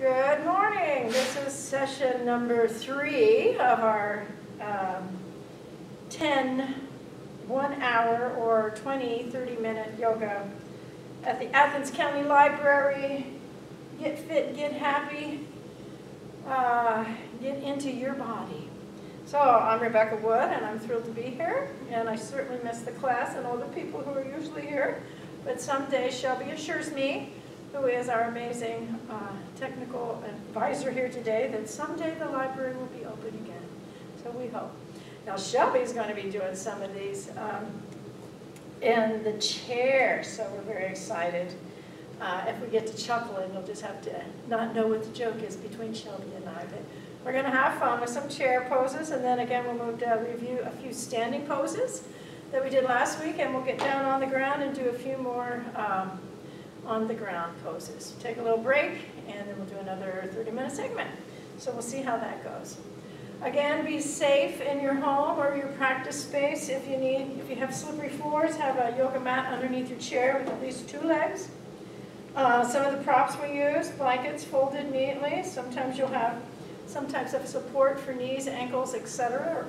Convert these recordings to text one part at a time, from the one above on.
Good morning. This is session number three of our um, 10, one hour or 20, 30 minute yoga at the Athens County Library. Get fit, get happy, uh, get into your body. So I'm Rebecca Wood and I'm thrilled to be here and I certainly miss the class and all the people who are usually here. But someday Shelby assures me who is our amazing uh, technical advisor here today, that someday the library will be open again. So we hope. Now Shelby's going to be doing some of these um, in the chair, so we're very excited. Uh, if we get to chuckling, you'll just have to not know what the joke is between Shelby and I. But we're going to have fun with some chair poses, and then again we'll move to review a few standing poses that we did last week, and we'll get down on the ground and do a few more um, on the ground poses. Take a little break, and then we'll do another 30-minute segment. So we'll see how that goes. Again, be safe in your home or your practice space. If you need, if you have slippery floors, have a yoga mat underneath your chair with at least two legs. Uh, some of the props we use, blankets folded neatly. Sometimes you'll have some types of support for knees, ankles, etc.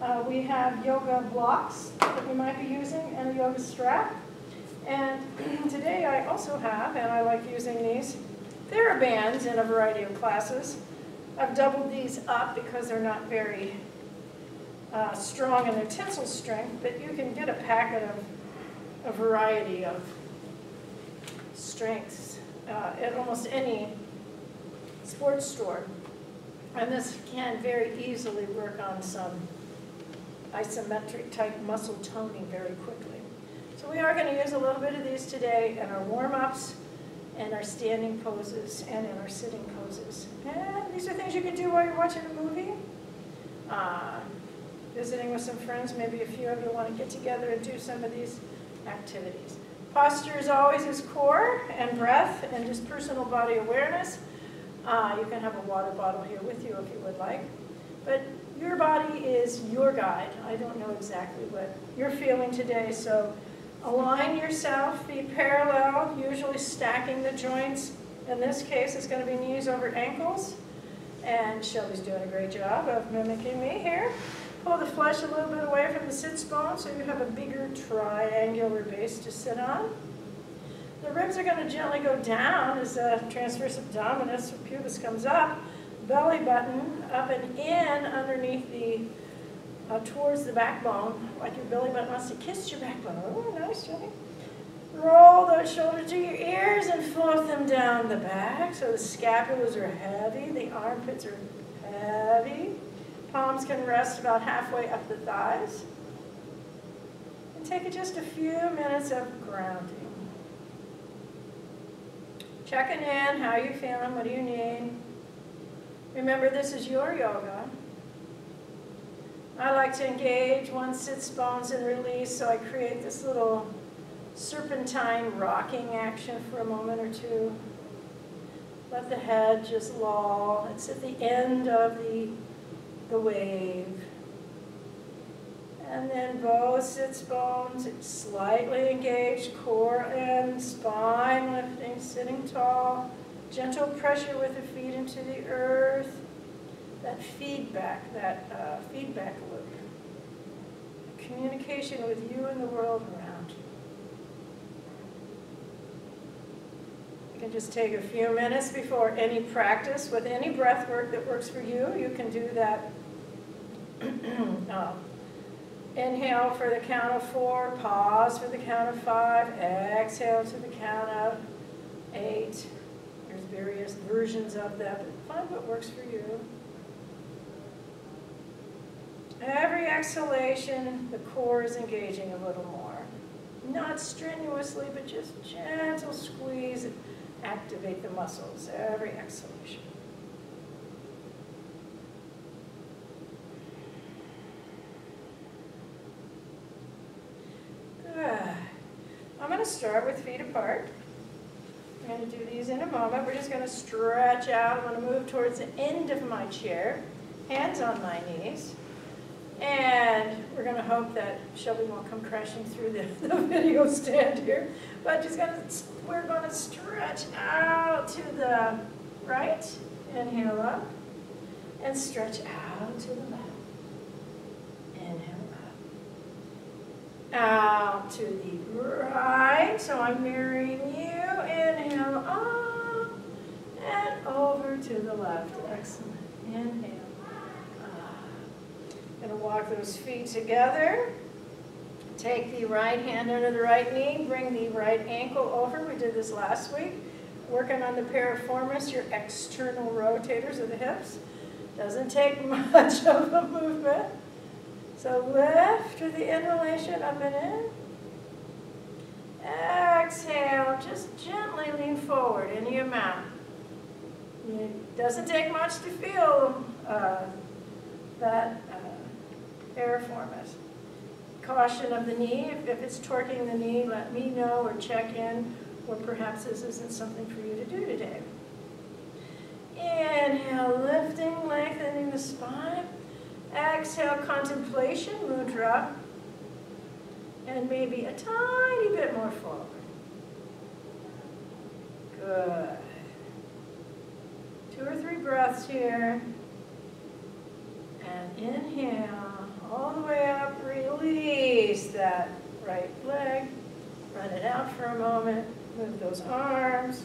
Uh, we have yoga blocks that we might be using and a yoga strap. And today I also have, and I like using these, TheraBands in a variety of classes. I've doubled these up because they're not very uh, strong in their tensile strength, but you can get a packet of a variety of strengths uh, at almost any sports store. And this can very easily work on some isometric type muscle toning very quickly. So we are going to use a little bit of these today in our warm-ups and our standing poses and in our sitting poses. And these are things you can do while you're watching a movie. Uh, visiting with some friends, maybe a few of you want to get together and do some of these activities. Posture is always is core and breath and just personal body awareness. Uh, you can have a water bottle here with you if you would like. But your body is your guide. I don't know exactly what you're feeling today, so Align yourself, be parallel, usually stacking the joints. In this case, it's going to be knees over ankles. And Shelby's doing a great job of mimicking me here. Pull the flesh a little bit away from the sits bone so you have a bigger triangular base to sit on. The ribs are going to gently go down as the transverse abdominis or pubis comes up. Belly button up and in underneath the uh, towards the backbone, like your belly button wants to kiss your backbone. Oh, nice, Jenny. Roll those shoulders to your ears and float them down the back so the scapulas are heavy, the armpits are heavy. Palms can rest about halfway up the thighs. And take just a few minutes of grounding. Checking in, how are you feeling, what do you need? Remember, this is your yoga. I like to engage one sits bones and release, so I create this little serpentine rocking action for a moment or two. Let the head just loll. It's at the end of the, the wave. And then both sits bones slightly engaged, core and spine lifting, sitting tall. Gentle pressure with the feet into the earth that feedback, that uh, feedback loop. Communication with you and the world around you. You can just take a few minutes before any practice with any breath work that works for you. You can do that. um, inhale for the count of four, pause for the count of five, exhale to the count of eight. There's various versions of that, but find what works for you. Every exhalation, the core is engaging a little more. Not strenuously, but just gentle squeeze, activate the muscles, every exhalation. Good. I'm going to start with feet apart. I'm going to do these in a moment. We're just going to stretch out. I'm going to move towards the end of my chair, hands on my knees. And we're going to hope that Shelby won't come crashing through the, the video stand here. But just gonna, we're going to stretch out to the right. Inhale up. And stretch out to the left. Inhale up. Out to the right. So I'm mirroring you. Inhale up. And over to the left. Excellent. Inhale. Gonna walk those feet together. Take the right hand under the right knee, bring the right ankle over. We did this last week. Working on the piriformis, your external rotators of the hips. Doesn't take much of a movement. So lift with the inhalation up and in. Exhale, just gently lean forward, any amount. It doesn't take much to feel uh, that piriformis caution of the knee. If, if it's torquing the knee, let me know or check in, or perhaps this isn't something for you to do today. Inhale, lifting, lengthening the spine. Exhale, contemplation, mudra. And maybe a tiny bit more forward. Good. Two or three breaths here. And inhale all the way up, release that right leg, run it out for a moment, move those arms.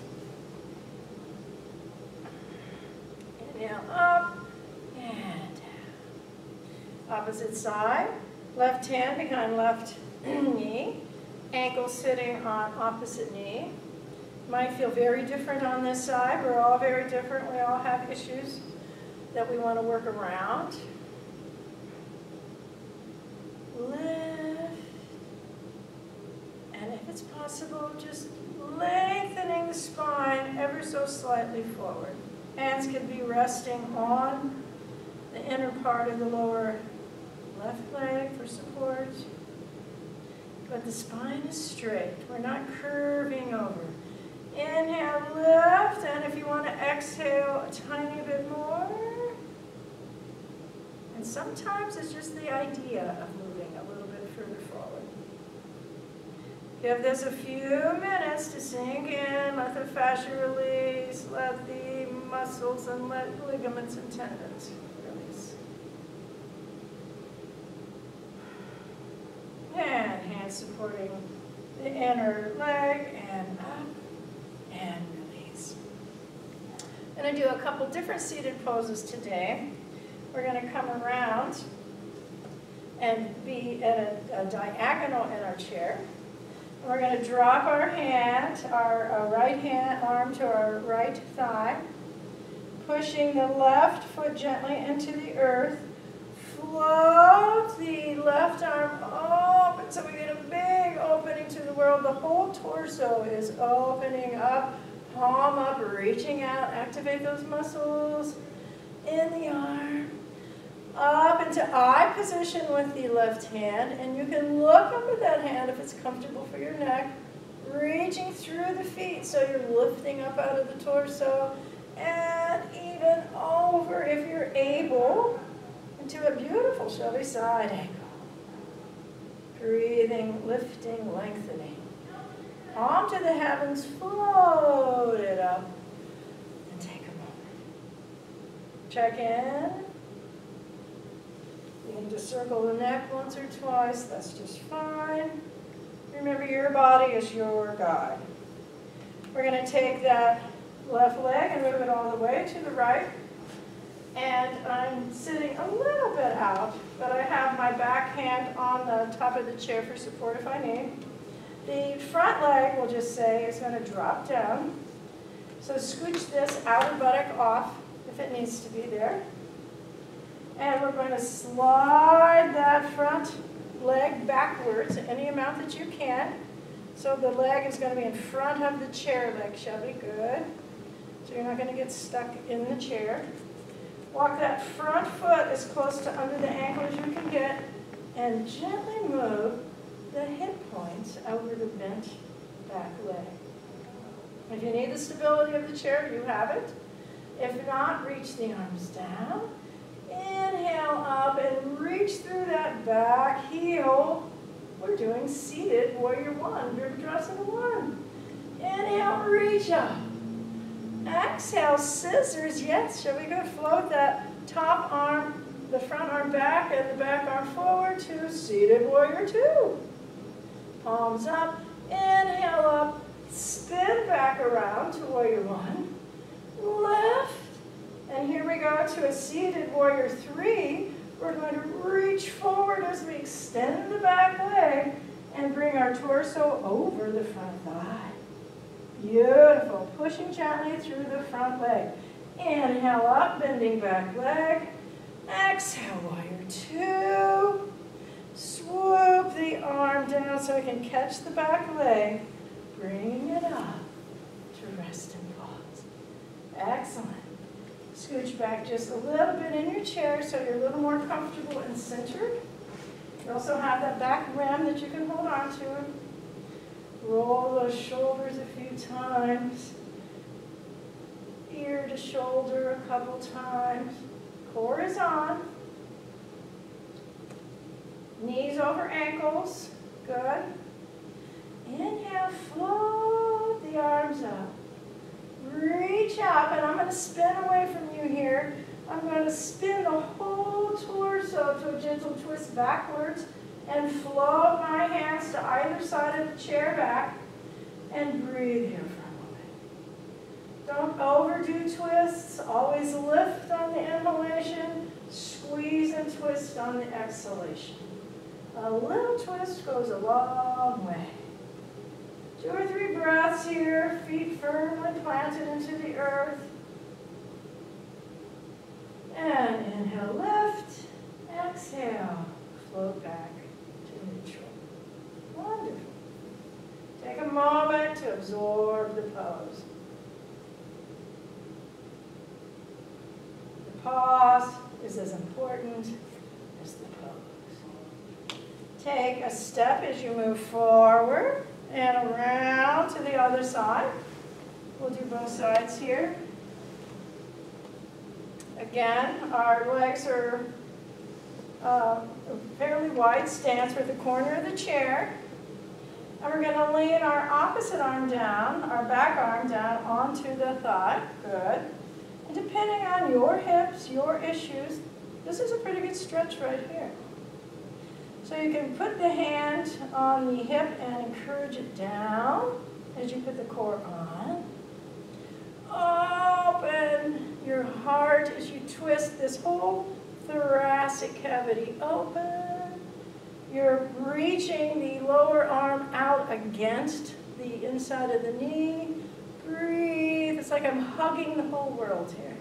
Inhale up and down. Opposite side, left hand behind left knee, ankle sitting on opposite knee. Might feel very different on this side. We're all very different. We all have issues that we want to work around lift. And if it's possible, just lengthening the spine ever so slightly forward. Hands can be resting on the inner part of the lower left leg for support. But the spine is straight. We're not curving over. Inhale, lift, and if you want to exhale a tiny bit more. And sometimes it's just the idea of Give this a few minutes to sink in. Let the fascia release. Let the muscles and let ligaments and tendons release. And hands supporting the inner leg and up and release. I'm going to do a couple different seated poses today. We're going to come around and be at a, a diagonal in our chair. We're going to drop our hand, our, our right hand arm to our right thigh, pushing the left foot gently into the earth. Float the left arm open so we get a big opening to the world. The whole torso is opening up, palm up, reaching out. Activate those muscles in the arm up into I position with the left hand, and you can look up at that hand if it's comfortable for your neck, reaching through the feet so you're lifting up out of the torso, and even over if you're able into a beautiful Shelby side angle. Breathing, lifting, lengthening. Palm to the heavens, float it up, and take a moment. Check in. You can just circle the neck once or twice, that's just fine. Remember, your body is your guide. We're going to take that left leg and move it all the way to the right. And I'm sitting a little bit out, but I have my back hand on the top of the chair for support if I need. The front leg, we'll just say, is going to drop down. So scooch this outer buttock off if it needs to be there. And we're going to slide that front leg backwards any amount that you can. So the leg is going to be in front of the chair leg, Shelby. Good. So you're not going to get stuck in the chair. Walk that front foot as close to under the ankle as you can get and gently move the hip points over the bent back leg. If you need the stability of the chair, you have it. If not, reach the arms down Up and reach through that back heel. We're doing seated warrior one, Virabhadrasana one. Inhale, reach up. Exhale, scissors, yes. Shall we go float that top arm, the front arm back and the back arm forward to seated warrior two. Palms up, inhale up, spin back around to warrior one, left, and here we go to a seated warrior three. We're going to reach forward as we extend the back leg and bring our torso over the front thigh. Beautiful. Pushing gently through the front leg. Inhale up, bending back leg. Exhale, warrior two. Swoop the arm down so we can catch the back leg. Bring it up to rest and pause. Excellent. Scooch back just a little bit in your chair so you're a little more comfortable and centered. You also have that back rim that you can hold on to. Roll those shoulders a few times. Ear to shoulder a couple times. Core is on. Knees over ankles. Good. Inhale, float the arms up. Reach up, and I'm going to spin away from you here. I'm going to spin the whole torso to a gentle twist backwards and float my hands to either side of the chair back and breathe here for a moment. Don't overdo twists. Always lift on the inhalation, squeeze and twist on the exhalation. A little twist goes a long way. Two or three breaths here, feet firmly planted into the earth. And inhale, lift. Exhale, float back to neutral. Wonderful. Take a moment to absorb the pose. The pause is as important as the pose. Take a step as you move forward and around to the other side. We'll do both sides here. Again, our legs are uh, a fairly wide stance with the corner of the chair. And we're going to lean our opposite arm down, our back arm down onto the thigh. Good. And depending on your hips, your issues, this is a pretty good stretch right here. So you can put the hand on the hip and encourage it down as you put the core on. Open your heart as you twist this whole thoracic cavity open. You're reaching the lower arm out against the inside of the knee. Breathe. It's like I'm hugging the whole world here.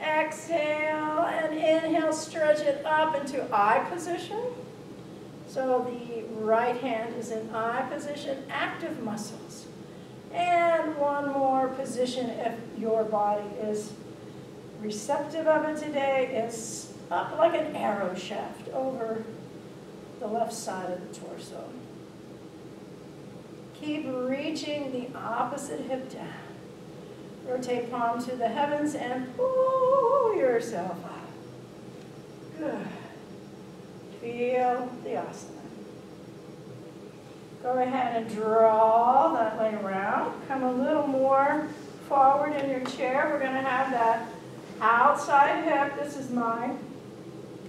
Exhale and inhale, stretch it up into I position. So the right hand is in I position, active muscles. And one more position if your body is receptive of it today is up like an arrow shaft over the left side of the torso. Keep reaching the opposite hip down. Rotate palm to the heavens and pull yourself up. Good. Feel the asana. Go ahead and draw that leg around. Come a little more forward in your chair. We're going to have that outside hip. This is mine.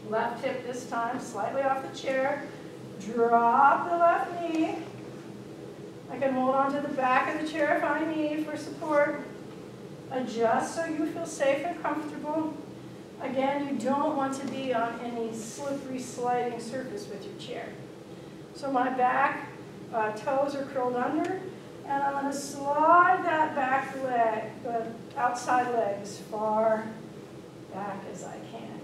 Left hip this time, slightly off the chair. Drop the left knee. I can hold on to the back of the chair if I need for support. Adjust so you feel safe and comfortable. Again, you don't want to be on any slippery sliding surface with your chair. So my back uh, toes are curled under, and I'm going to slide that back leg, the outside leg, as far back as I can.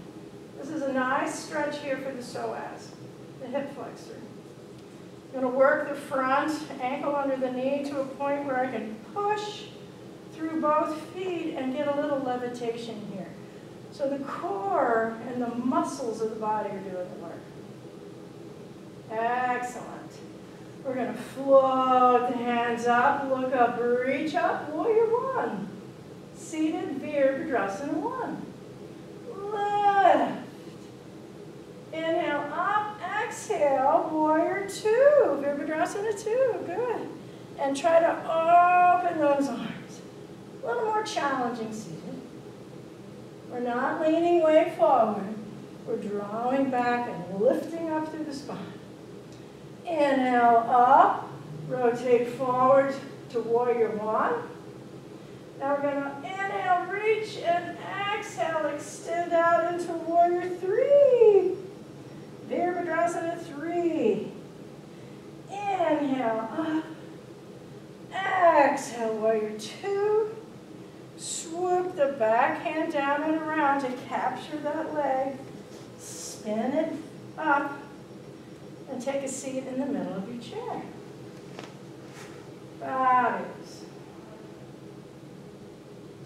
This is a nice stretch here for the psoas, the hip flexor. I'm going to work the front ankle under the knee to a point where I can push through both feet and get a little levitation here. So the core and the muscles of the body are doing the work. Excellent. We're going to float the hands up, look up, reach up, warrior one. Seated Virabhadrasana one. Lift. Inhale up, exhale, warrior two. Virabhadrasana two, good. And try to open those arms. A little more challenging seated. We're not leaning way forward. We're drawing back and lifting up through the spine. Inhale up, rotate forward to warrior one. Now we're going to inhale, reach, and exhale, extend out into warrior three. Virabhadrasana three. Inhale up. Exhale, warrior two. Swoop the back hand down and around to capture that leg. Spin it up and take a seat in the middle of your chair. Fabulous.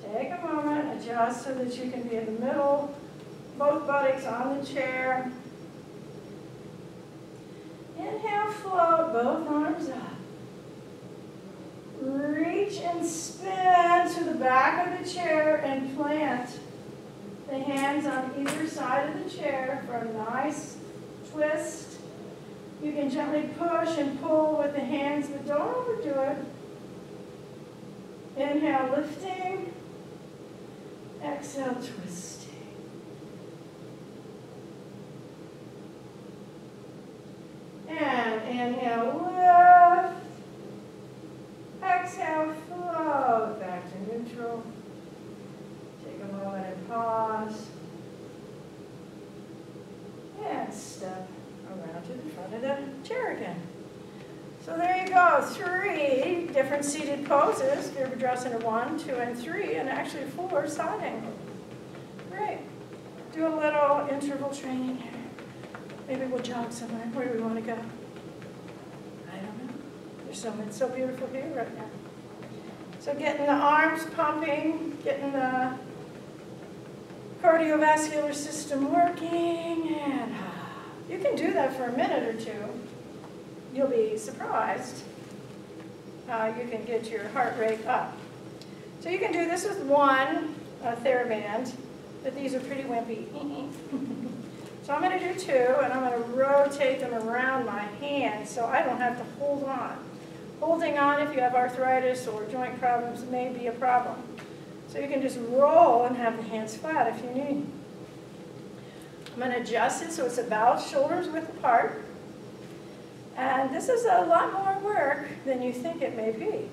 Take a moment, adjust so that you can be in the middle, both buttocks on the chair. Inhale, float both arms up. Reach and spin to the back of the chair and plant the hands on either side of the chair for a nice twist. You can gently push and pull with the hands, but don't overdo it. Inhale, lifting. Exhale, twisting. And inhale. Exhale, float back to neutral. Take a moment and pause. And step around to the front of the chair again. So there you go, three different seated poses, Virabhadrasana one, two, and three, and actually four side. Great. Do a little interval training here. Maybe we'll jog somewhere. Where do we want to go? There's so, it's so beautiful here right now. So getting the arms pumping, getting the cardiovascular system working, and you can do that for a minute or two. You'll be surprised how you can get your heart rate up. So you can do this with one uh, TheraBand, but these are pretty wimpy. so I'm going to do two, and I'm going to rotate them around my hands so I don't have to hold on. Holding on if you have arthritis or joint problems may be a problem. So you can just roll and have the hands flat if you need. I'm going to adjust it so it's about shoulders width apart. And this is a lot more work than you think it may be.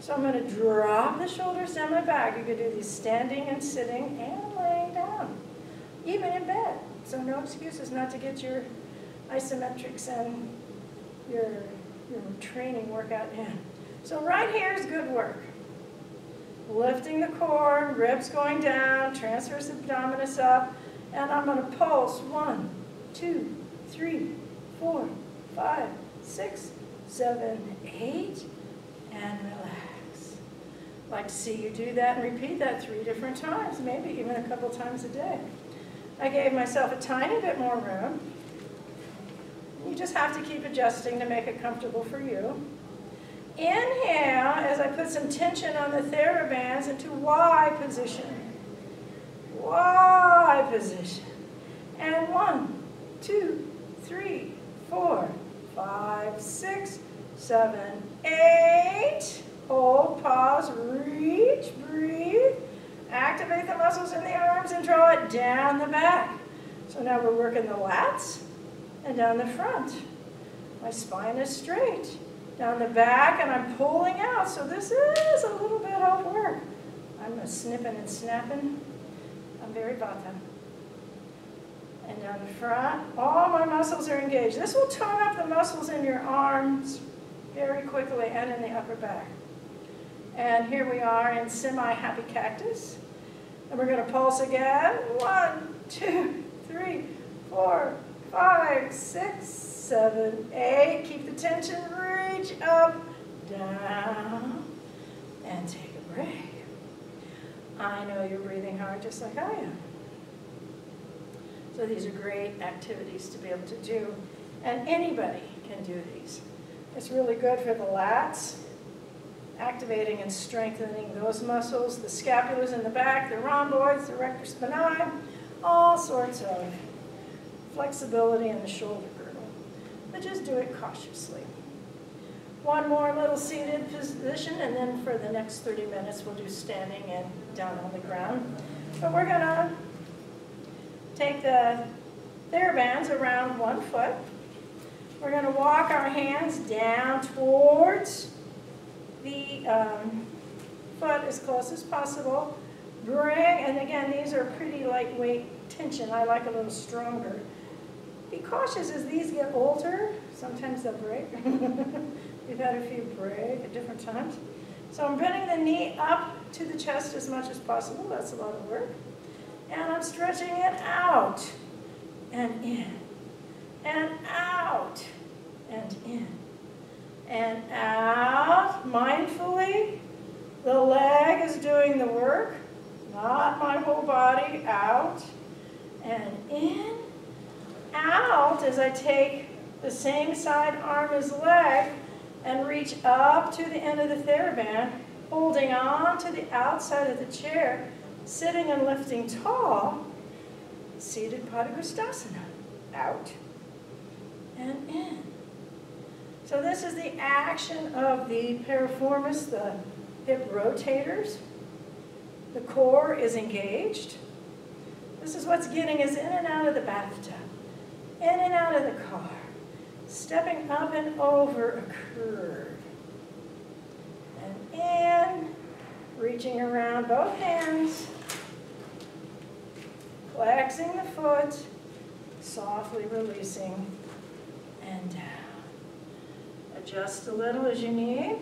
So I'm going to drop the shoulders down my back. You could do these standing and sitting and laying down, even in bed. So no excuses not to get your isometrics and your, training workout in. So right here is good work. Lifting the core, ribs going down, transverse abdominis up, and I'm going to pulse one, two, three, four, five, six, seven, eight, and relax. like to see you do that and repeat that three different times, maybe even a couple times a day. I gave myself a tiny bit more room. You just have to keep adjusting to make it comfortable for you. Inhale as I put some tension on the therabands into Y position. Y position. And one, two, three, four, five, six, seven, eight. Hold, pause, reach, breathe. Activate the muscles in the arms and draw it down the back. So now we're working the lats and down the front. My spine is straight. Down the back and I'm pulling out. So this is a little bit of work. I'm snipping and snapping. I'm very vata and down the front. All my muscles are engaged. This will tone up the muscles in your arms very quickly and in the upper back. And here we are in semi-happy cactus. And we're going to pulse again. One, two, three, four, five, six, seven, eight. Keep the tension. Reach up, down, and take a break. I know you're breathing hard just like I am. So these are great activities to be able to do. And anybody can do these. It's really good for the lats, activating and strengthening those muscles, the scapulars in the back, the rhomboids, the erector spinae, all sorts of flexibility in the shoulder girdle. But just do it cautiously. one more little seated position, and then for the next 30 minutes, we'll do standing and down on the ground. But we're gonna take the TheraBands around one foot. We're gonna walk our hands down towards the um, foot as close as possible. Bring, and again, these are pretty lightweight tension. I like a little stronger. Be cautious as these get older. Sometimes they'll break. We've had a few break at different times. So I'm bending the knee up to the chest as much as possible. That's a lot of work. And I'm stretching it out and in and out and in and out mindfully. The leg is doing the work, not my whole body. Out and in, out as I take the same side arm as leg and reach up to the end of the TheraBand, holding on to the outside of the chair, sitting and lifting tall, seated Padangusthasana. Out and in. So this is the action of the piriformis, the hip rotators. The core is engaged. This is what's getting us in and out of the bathtub, in and out of the car, stepping up and over a curve. And in, reaching around both hands, flexing the foot, softly releasing and down. Adjust a little as you need.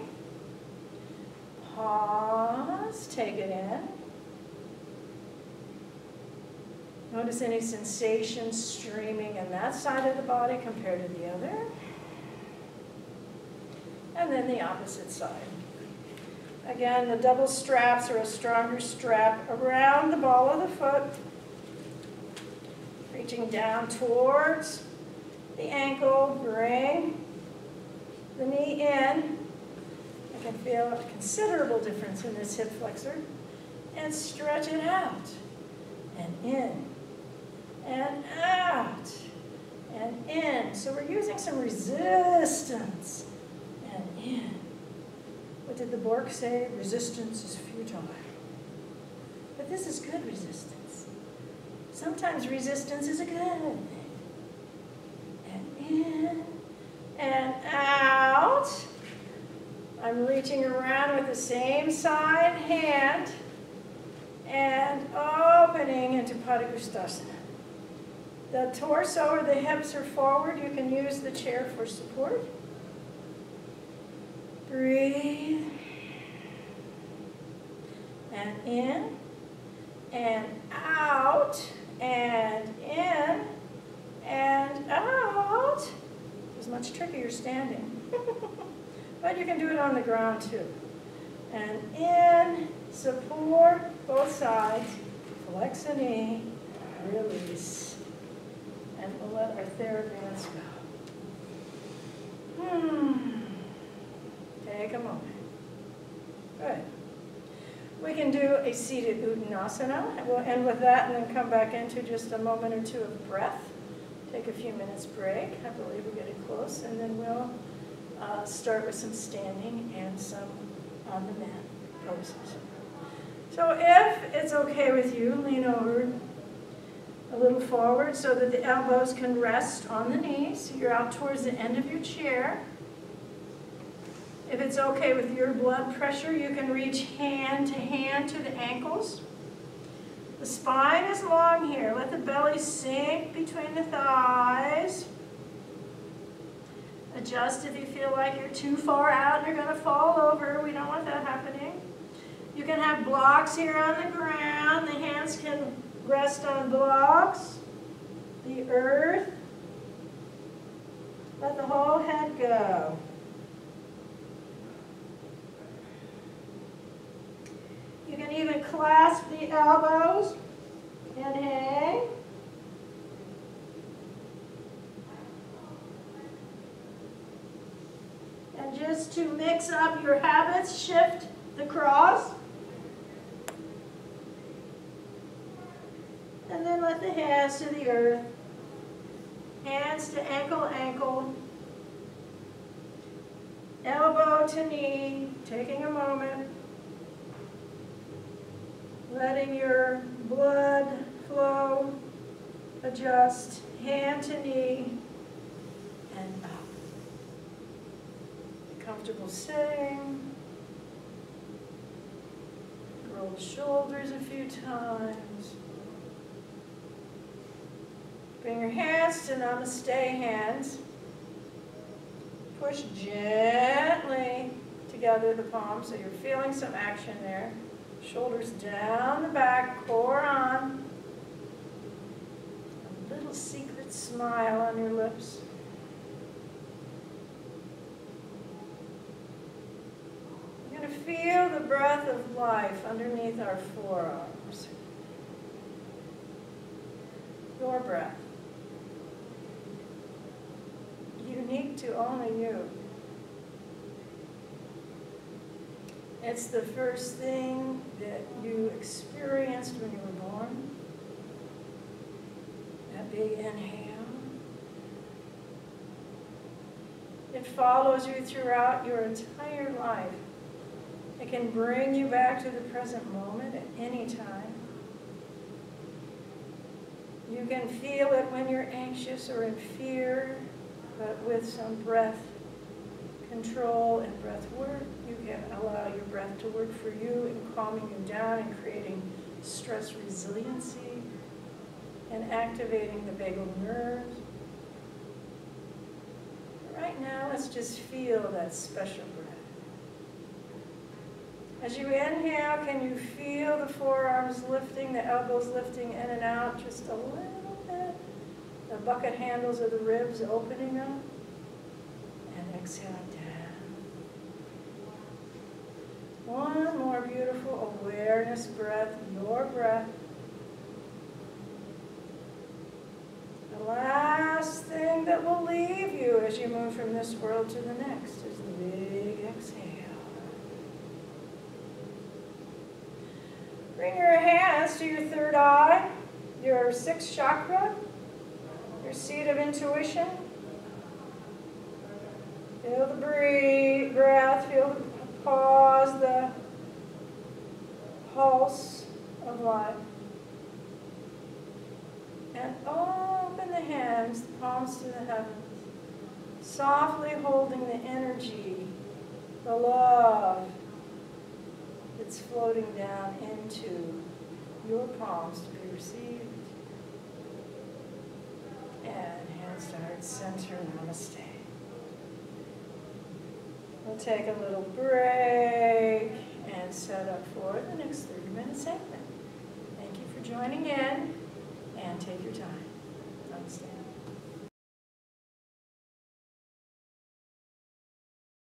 Pause, take it in. Notice any sensation streaming in that side of the body compared to the other. And then the opposite side. Again, the double straps are a stronger strap around the ball of the foot, reaching down towards the ankle, bring the knee in. I can feel a considerable difference in this hip flexor. And stretch it out and in and out and in. So we're using some resistance and in. What did the Borg say? Resistance is futile. But this is good resistance. Sometimes resistance is a good thing. And in and out. I'm reaching around with the same side hand and opening into Padangusthasana. The torso or the hips are forward. You can use the chair for support. Breathe. And in. And out. And in. And out. It's much trickier standing. but you can do it on the ground too. And in. Support both sides. Flex a knee. Release and we'll let our TheraBands go. Hmm. Take a moment. Good. We can do a seated Uttanasana. We'll end with that and then come back into just a moment or two of breath. Take a few minutes break. I believe we're getting close. And then we'll uh, start with some standing and some on the mat poses. So if it's okay with you, lean over little forward so that the elbows can rest on the knees. You're out towards the end of your chair. If it's okay with your blood pressure, you can reach hand to hand to the ankles. The spine is long here. Let the belly sink between the thighs. Adjust if you feel like you're too far out and you're going to fall over. We don't want that happening. You can have blocks here on the ground. The hands can Rest on blocks, the earth. Let the whole head go. You can even clasp the elbows and hang. And just to mix up your habits, shift the cross. And then let the hands to the earth. Hands to ankle, ankle. elbow to knee, taking a moment, letting your blood flow, adjust, hand to knee, and up. Comfortable sitting. Roll the shoulders a few times. Bring your hands to namaste hands. Push gently together the palms so you're feeling some action there. Shoulders down the back, core on. A little secret smile on your lips. You're going to feel the breath of life underneath our forearms. Your breath. Unique you. It's the first thing that you experienced when you were born. That big inhale. It follows you throughout your entire life. It can bring you back to the present moment at any time. You can feel it when you're anxious or in fear, but with some breath control and breath work, you can allow your breath to work for you in calming you down and creating stress resiliency and activating the vagal nerves. Right now, let's just feel that special breath. As you inhale, can you feel the forearms lifting, the elbows lifting in and out just a little bit? The bucket handles of the ribs opening up and exhaling down. One more beautiful awareness breath, your breath. The last thing that will leave you as you move from this world to the next is the big exhale. Bring your hands to your third eye, your sixth chakra, your seat of intuition. Feel the breathe, breath, feel the pause, the pulse of life. And open the hands, the palms to the heavens, softly holding the energy, the love, it's floating down into your palms to be received. And hands to heart center, namaste. We'll take a little break and set up for the next 30 minute segment. Thank you for joining in and take your time.